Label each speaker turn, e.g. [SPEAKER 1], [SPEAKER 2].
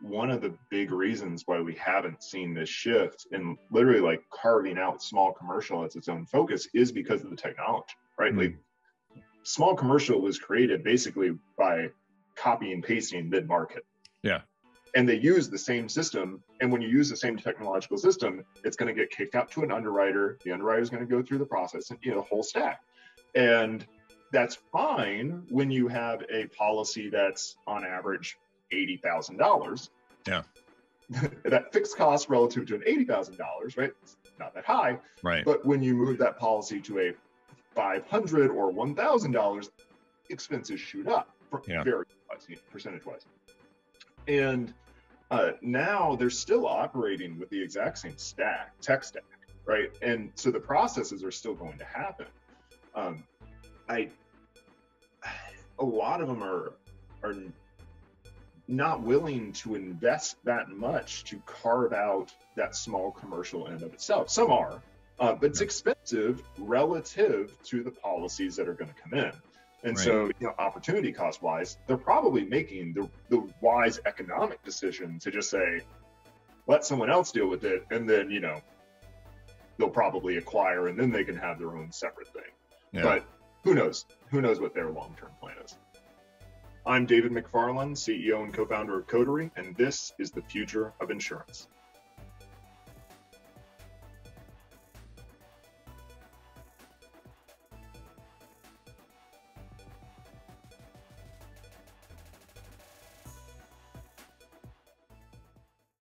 [SPEAKER 1] one of the big reasons why we haven't seen this shift in literally like carving out small commercial as its own focus is because of the technology, right? Mm. Like small commercial was created basically by copy and pasting mid market.
[SPEAKER 2] Yeah.
[SPEAKER 1] And they use the same system. And when you use the same technological system, it's going to get kicked out to an underwriter. The underwriter is going to go through the process and you know the whole stack. And that's fine when you have a policy that's on average eighty thousand dollars.
[SPEAKER 2] Yeah.
[SPEAKER 1] that fixed cost relative to an eighty thousand dollars, right? It's not that high.
[SPEAKER 2] Right.
[SPEAKER 1] But when you move that policy to a five hundred or one thousand dollars, expenses shoot up yeah. very percentage wise. And uh, now they're still operating with the exact same stack, tech stack, right? And so the processes are still going to happen. Um, I, a lot of them are are not willing to invest that much to carve out that small commercial end of itself. Some are, uh, but it's expensive relative to the policies that are going to come in. And right. so, you know, opportunity cost wise, they're probably making the, the wise economic decision to just say, let someone else deal with it. And then, you know, they'll probably acquire and then they can have their own separate thing. Yeah. But who knows? Who knows what their long term plan is? I'm David McFarland, CEO and co founder of Coterie, and this is the future of insurance.